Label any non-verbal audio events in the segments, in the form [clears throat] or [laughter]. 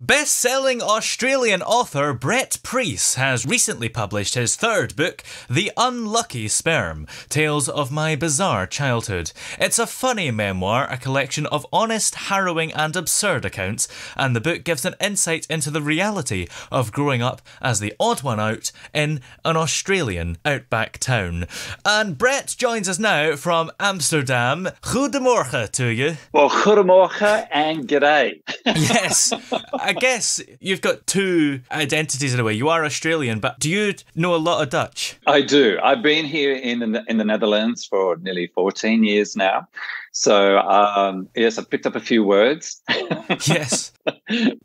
Best selling Australian author Brett Preiss has recently published his third book, The Unlucky Sperm Tales of My Bizarre Childhood. It's a funny memoir, a collection of honest, harrowing, and absurd accounts, and the book gives an insight into the reality of growing up as the odd one out in an Australian outback town. And Brett joins us now from Amsterdam. Goedemorgen to you. Well, goedemorgen and g'day. Yes. I guess you've got two identities in a way. You are Australian, but do you know a lot of Dutch? I do. I've been here in the, in the Netherlands for nearly 14 years now. So, um, yes, I've picked up a few words. [laughs] yes.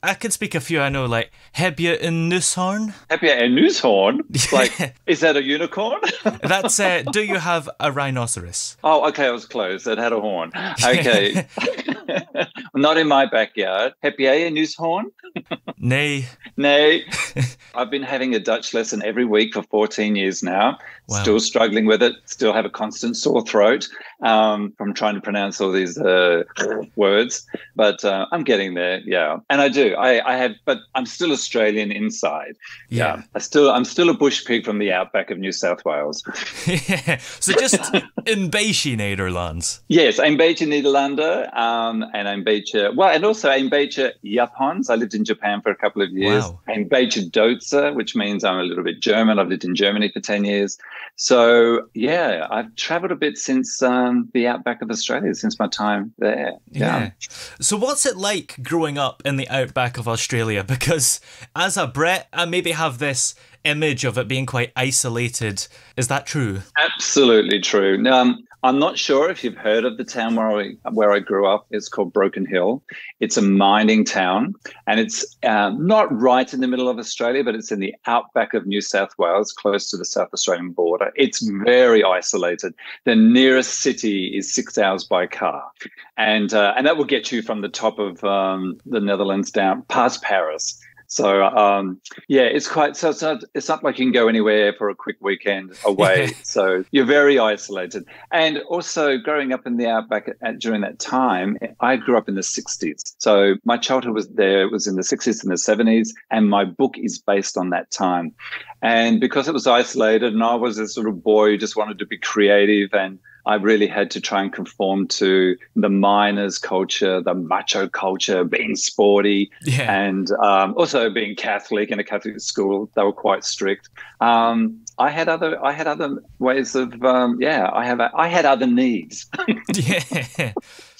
I can speak a few. I know, like, heb je een neushoorn? Heb je een neushoorn? [laughs] Like, is that a unicorn? [laughs] That's, uh, do you have a rhinoceros? Oh, okay, I was close. It had a horn. Okay. [laughs] Not in my backyard. Heb jij een neushoorn? Nee. Nee. [laughs] I've been having a Dutch lesson every week for 14 years now. Wow. Still struggling with it. Still have a constant sore throat um, from trying to pronounce all these uh, words. But uh, I'm getting there. Yeah, and I do. I, I have, but I'm still Australian inside. Yeah. yeah. I still, I'm still a bush pig from the outback of New South Wales. [laughs] yeah. So just in beetje Nederlands. Yes, een beetje Nederlander, um, and een beetje well, and also een beetje Japans. I lived in Japan for a couple of years. Wow. Duitse, which means I'm a little bit German. I've lived in Germany for ten years. So yeah, I've travelled a bit since um, the outback of Australia, since my time there. Yeah. yeah. So what's it like growing up in the outback of Australia? [laughs] Because as a Brit, I maybe have this image of it being quite isolated. Is that true? Absolutely true. Um, I'm not sure if you've heard of the town where I where I grew up. It's called Broken Hill. It's a mining town, and it's um, not right in the middle of Australia, but it's in the outback of New South Wales, close to the South Australian border. It's very isolated. The nearest city is six hours by car, and uh, and that will get you from the top of um, the Netherlands down past Paris so um, yeah, it's quite so it's not, it's not like you can go anywhere for a quick weekend away. [laughs] so you're very isolated. And also growing up in the outback at, at, during that time, I grew up in the 60s. So my childhood was there it was in the 60s and the 70s, and my book is based on that time. And because it was isolated, and I was a sort of boy who just wanted to be creative and I really had to try and conform to the miners' culture, the macho culture, being sporty, yeah. and um, also being Catholic in a Catholic school. They were quite strict. Um, I had other, I had other ways of, um, yeah, I have, I had other needs. [laughs] [laughs] yeah.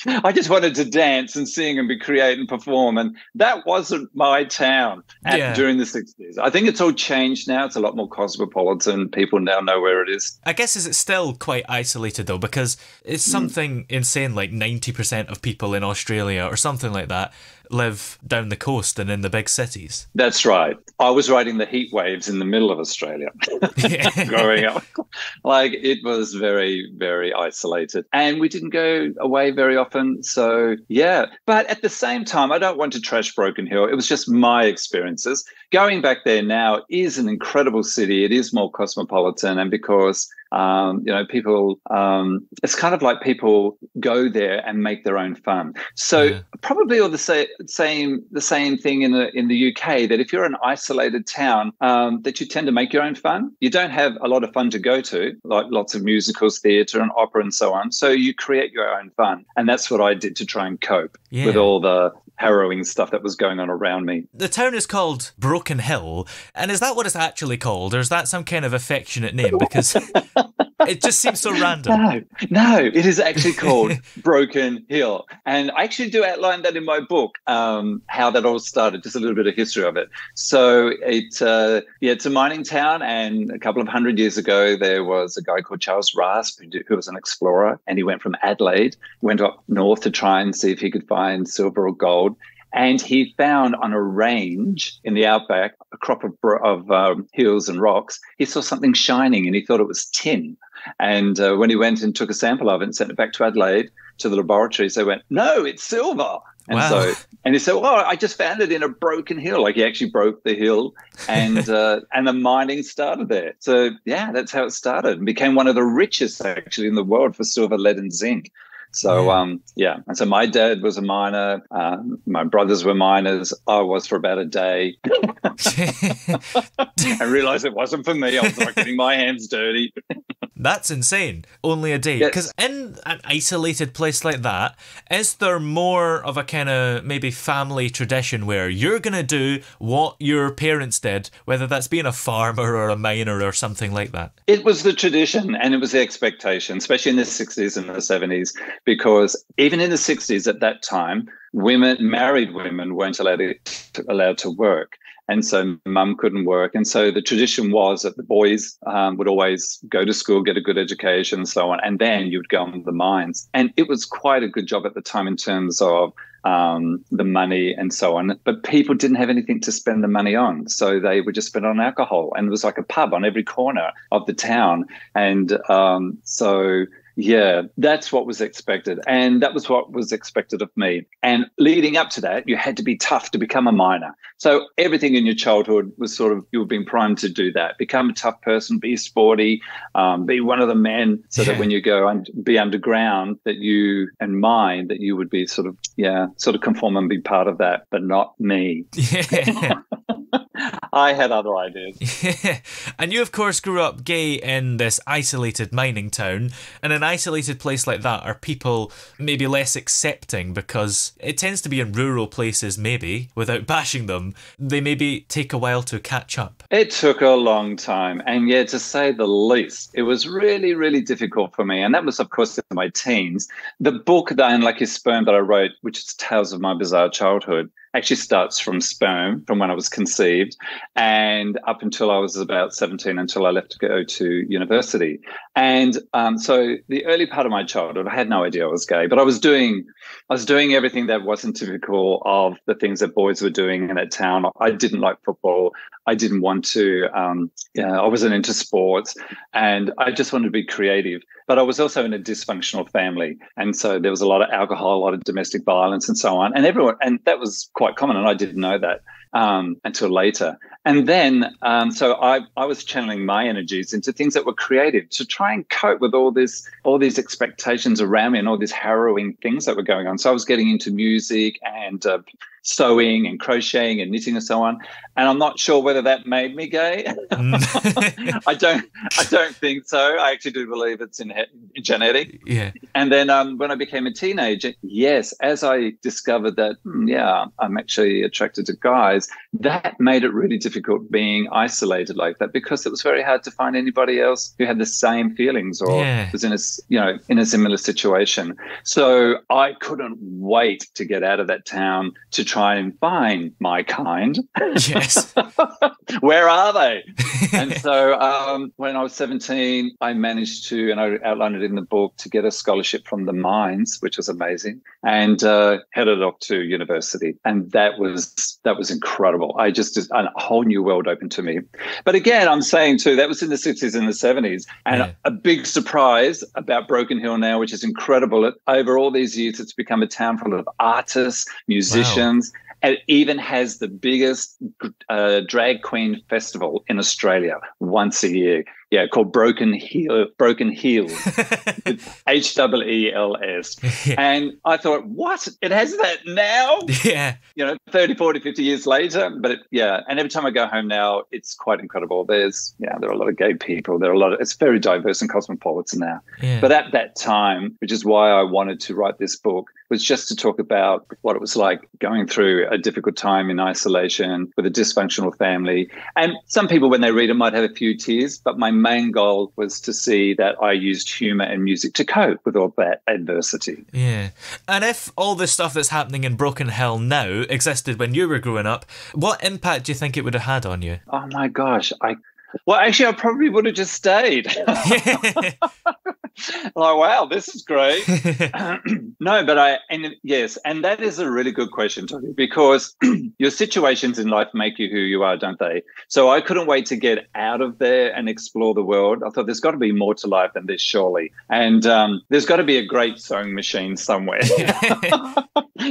[laughs] I just wanted to dance and sing and be create and perform, and that wasn't my town at, yeah. during the sixties. I think it's all changed now. It's a lot more cosmopolitan. People now know where it is. I guess is it still quite isolated though, because it's hmm. something mm. insane like ninety percent of people in Australia or something like that live down the coast and in the big cities. That's right. I was riding the heat waves in the middle of Australia [laughs] [laughs] growing up. Like it was very, very isolated. And we didn't go away very often. So, yeah. But at the same time, I don't want to trash Broken Hill. It was just my experiences. Going back there now is an incredible city. It is more cosmopolitan. And because um, you know, people, um, it's kind of like people go there and make their own fun. So yeah. probably all the sa- same, the same thing in the in the UK that if you're an isolated town, um, that you tend to make your own fun. You don't have a lot of fun to go to, like lots of musicals, theatre, and opera, and so on. So you create your own fun, and that's what I did to try and cope yeah. with all the harrowing stuff that was going on around me. The town is called Broken Hill, and is that what it's actually called, or is that some kind of affectionate name? Because [laughs] it just seems so random. No, no, it is actually called [laughs] Broken Hill, and I actually do outline that in my book um, how that all started, just a little bit of history of it. So it, uh, yeah, it's a mining town, and a couple of hundred years ago there was a guy called Charles Rasp who was an explorer, and he went from Adelaide, went up north to try and see if he could find silver or gold and he found on a range in the outback a crop of, of um, hills and rocks. He saw something shining and he thought it was tin. And uh, when he went and took a sample of it and sent it back to Adelaide to the laboratories, they went, "No, it's silver." And wow. so, [laughs] and he said, "Well, I just found it in a broken hill. Like he actually broke the hill, and [laughs] uh, and the mining started there. So yeah, that's how it started and became one of the richest actually in the world for silver, lead, and zinc. So Yeah. um, yeah, and so my dad was a miner. Uh, my brothers were miners. I was for about a day. [laughs] [laughs] I realized it wasn't for me. I was like getting my hands dirty. [laughs] That's insane. Only a day. Yes. Because in an isolated place like that, is there more of a kind of maybe family tradition where you're going to do what your parents did, whether that's being a farmer or a miner or something like that? It was the tradition and it was the expectation, especially in the 60s and the 70s, because even in the 60s at that time, women, married women, weren't allowed to, allowed to work. And so mum couldn't work. And so the tradition was that the boys um, would always go to school, get a good education, and so on. And then you'd go on the mines. And it was quite a good job at the time in terms of um, the money and so on. But people didn't have anything to spend the money on. So they would just spend on alcohol. And it was like a pub on every corner of the town. And um, so yeah, that's what was expected. And that was what was expected of me. And leading up to that, you had to be tough to become a miner. So everything in your childhood was sort of, you were being primed to do that. Become a tough person, be sporty, um, be one of the men, so that when you go and be underground, that you and mine, that you would be sort of, yeah, sort of conform and be part of that, but not me. [laughs] Yeah. [laughs] I had other ideas. [laughs] And you, of course, grew up gay in this isolated mining town. In an isolated place like that, are people maybe less accepting because it tends to be in rural places, maybe, without bashing them, they maybe take a while to catch up. It took a long time. And yeah, to say the least, it was really, really difficult for me. And that was, of course, in my teens. The book, The Unlucky Sperm, that I wrote, which is Tales of My Bizarre Childhood, actually starts from sperm, from when I was conceived, and up until I was about 17, until I left to go to university. And um, so the early part of my childhood, I had no idea I was gay, but I was doing, I was doing everything that wasn't typical of the things that boys were doing in that town. I didn't like football. I didn't want to. Um, I wasn't into sports, and I just wanted to be creative. But I was also in a dysfunctional family, and so there was a lot of alcohol, a lot of domestic violence, and so on. And everyone, and that was quite common, and I didn't know that um, until later. And then, um, so I, I was channeling my energies into things that were creative to try and cope with all this, all these expectations around me, and all these harrowing things that were going on. So I was getting into music and uh, sewing and crocheting and knitting and so on. And I'm not sure whether that made me gay. Mm. [laughs] I don't, I don't think so. I actually do believe it's in he- genetic. yeah. And then um, when I became a teenager, yes, as I discovered that, hmm, yeah, I'm actually attracted to guys, that made it really difficult being isolated like that because it was very hard to find anybody else who had the same feelings or Yeah. was in a, you know, in a similar situation. So I couldn't wait to get out of that town to try and find my kind. Yes. [laughs] Where are they? [laughs] and so um, when I was 17, I managed to, and I outlined it in the book, to get a scholarship from the mines, which was amazing, and uh, headed off to university. And that was that was incredible. I just, just a whole new world opened to me. But again, I'm saying too, that was in the 60s and the 70s. And Yeah. a big surprise about Broken Hill now, which is incredible. Over all these years, it's become a town full of artists, musicians. And it even has the biggest uh, drag queen festival in Australia once a year. Yeah, called Broken Heel, Broken Heels, [laughs] H W E L S. And I thought, what? It has that now? yeah. You know, 30, 40, 50 years later. But it, yeah, and every time I go home now, it's quite incredible. There's, yeah, there are a lot of gay people. There are a lot of, it's very diverse and cosmopolitan now. Yeah. But at that time, which is why I wanted to write this book, was just to talk about what it was like going through a difficult time in isolation with a dysfunctional family. And some people, when they read it, might have a few tears, but my main goal was to see that I used humor and music to cope with all that adversity. Yeah. And if all the stuff that's happening in Broken Hill now existed when you were growing up, what impact do you think it would have had on you? Oh my gosh, I well, actually, I probably would have just stayed. [laughs] [laughs] like, wow, this is great. [laughs] [clears throat] no, but I, and yes, and that is a really good question, Toby, because [clears throat] your situations in life make you who you are, don't they? So I couldn't wait to get out of there and explore the world. I thought there's got to be more to life than this, surely. And um, there's got to be a great sewing machine somewhere.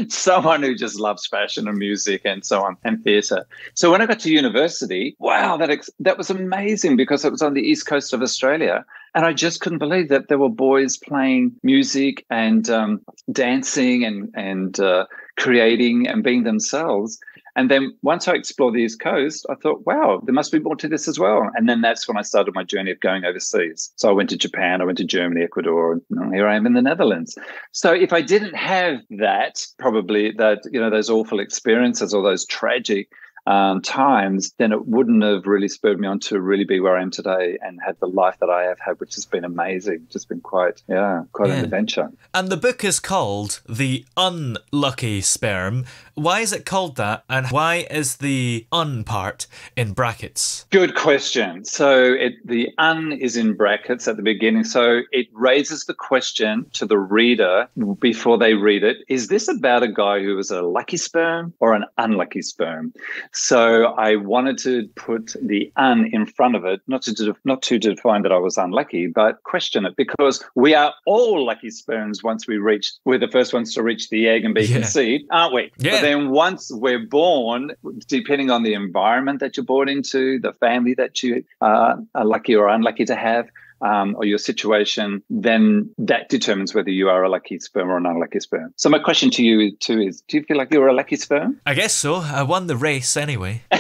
Someone who just loves fashion and music and so on, and theatre. So when I got to university, wow, that ex- that was amazing because it was on the east coast of Australia. And I just couldn't believe that there were boys playing music and um, dancing and and uh, creating and being themselves. And then once I explored the East Coast, I thought, wow, there must be more to this as well. And then that's when I started my journey of going overseas. So I went to Japan, I went to Germany, Ecuador, and here I am in the Netherlands. So if I didn't have that, probably that, you know, those awful experiences or those tragic um, times, then it wouldn't have really spurred me on to really be where I am today and have the life that I have had, which has been amazing. Just been quite, yeah, quite yeah. an adventure. And the book is called The Unlucky Sperm. Why is it called that? And why is the un part in brackets? Good question. So it, the un is in brackets at the beginning. So it raises the question to the reader before they read it Is this about a guy who was a lucky sperm or an unlucky sperm? So I wanted to put the un in front of it, not to not to define that I was unlucky, but question it because we are all lucky sperms once we reach. We're the first ones to reach the egg and be yeah. conceived, aren't we? Yeah. Then once we're born, depending on the environment that you're born into, the family that you uh, are lucky or unlucky to have, um, or your situation, then that determines whether you are a lucky sperm or an unlucky sperm. So my question to you too is: Do you feel like you're a lucky sperm? I guess so. I won the race anyway. [laughs]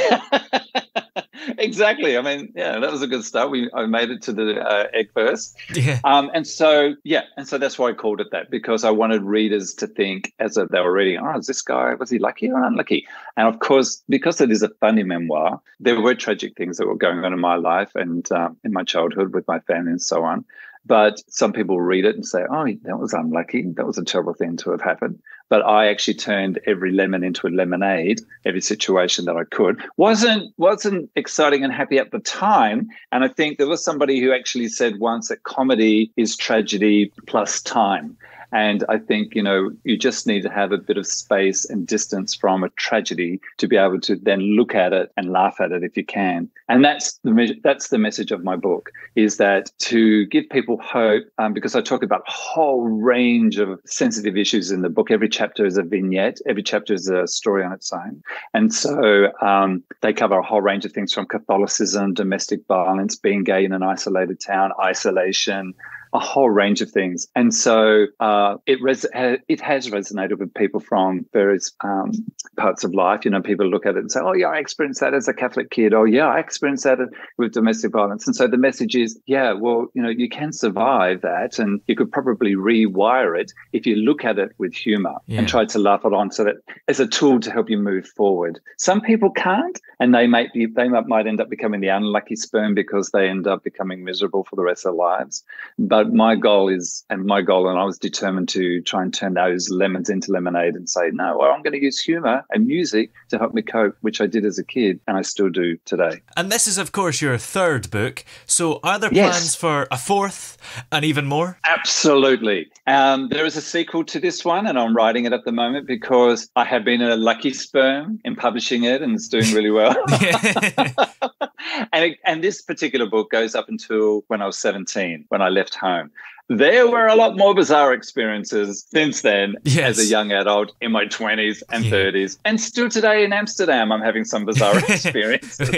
[laughs] exactly. I mean, yeah, that was a good start. We I made it to the uh, egg first. Yeah. Um, and so yeah, and so that's why I called it that because I wanted readers to think as if they were reading, oh, is this guy was he lucky or unlucky? And of course, because it is a funny memoir, there were tragic things that were going on in my life and um, in my childhood with my family and so on. But some people read it and say, oh, that was unlucky. That was a terrible thing to have happened. But I actually turned every lemon into a lemonade, every situation that I could. Wasn't wasn't exciting and happy at the time. And I think there was somebody who actually said once that comedy is tragedy plus time. And I think, you know, you just need to have a bit of space and distance from a tragedy to be able to then look at it and laugh at it if you can. And that's the that's the message of my book is that to give people hope, um, because I talk about a whole range of sensitive issues in the book. Every chapter is a vignette. Every chapter is a story on its own. And so um, they cover a whole range of things from Catholicism, domestic violence, being gay in an isolated town, isolation, a whole range of things. And so uh, it res- it has resonated with people from various um, parts of life. You know, people look at it and say, "Oh, yeah, I experienced that as a Catholic kid." Oh, yeah, I experienced that with domestic violence. And so the message is, yeah, well, you know, you can survive that, and you could probably rewire it if you look at it with humor yeah. and try to laugh it on, so that as a tool to help you move forward. Some people can't, and they might be they might end up becoming the unlucky sperm because they end up becoming miserable for the rest of their lives. But but my goal is, and my goal, and I was determined to try and turn those lemons into lemonade and say, no, well, I'm going to use humor and music to help me cope, which I did as a kid and I still do today. And this is, of course, your third book. So are there yes. plans for a fourth and even more? Absolutely. Um, there is a sequel to this one, and I'm writing it at the moment because I have been a lucky sperm in publishing it and it's doing really well. [laughs] [laughs] and, and this particular book goes up until when I was 17, when I left home there were a lot more bizarre experiences since then yes. as a young adult in my 20s and yeah. 30s. And still today in Amsterdam, I'm having some bizarre [laughs] experiences.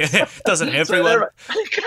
[laughs] Doesn't everyone?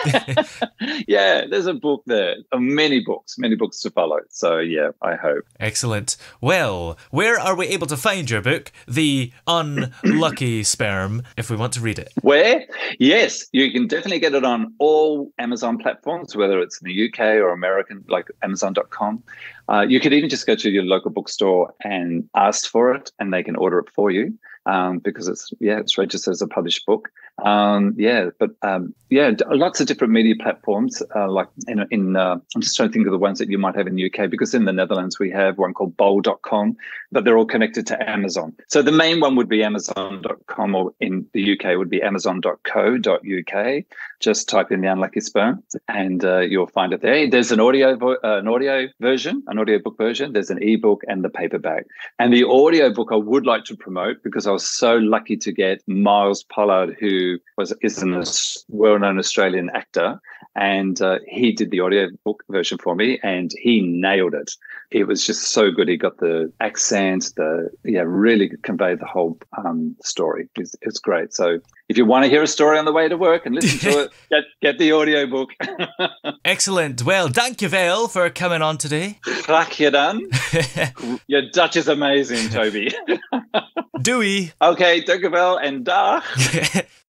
[laughs] yeah, there's a book there, uh, many books, many books to follow. So, yeah, I hope. Excellent. Well, where are we able to find your book, The Unlucky [clears throat] Sperm, if we want to read it? Where? Yes, you can definitely get it on all Amazon platforms, whether it's in the UK or American, like Amazon amazon.com. Uh, you could even just go to your local bookstore and ask for it, and they can order it for you um, because it's yeah it's registered as a published book. Um, yeah, but um, yeah, lots of different media platforms. Uh, like in, in uh, I'm just trying to think of the ones that you might have in the UK because in the Netherlands we have one called Bol.com, but they're all connected to Amazon. So the main one would be Amazon.com, or in the UK would be Amazon.co.uk. Just type in the unlucky sperm, and uh, you'll find it there. There's an audio vo- uh, an audio version, an audiobook version. There's an ebook and the paperback. And the audio book I would like to promote because I was so lucky to get Miles Pollard, who was is a well-known Australian actor, and uh, he did the audio book version for me, and he nailed it. It was just so good. He got the accent, the yeah, really conveyed the whole um, story. It's, it's great. So if you want to hear a story on the way to work and listen to it, [laughs] get get the audio book. [laughs] Excellent. Well, thank you, Vel, for coming on today. Graag [laughs] gedaan. Your Dutch is amazing, Toby. Doei. Okay, dankjewel en dag.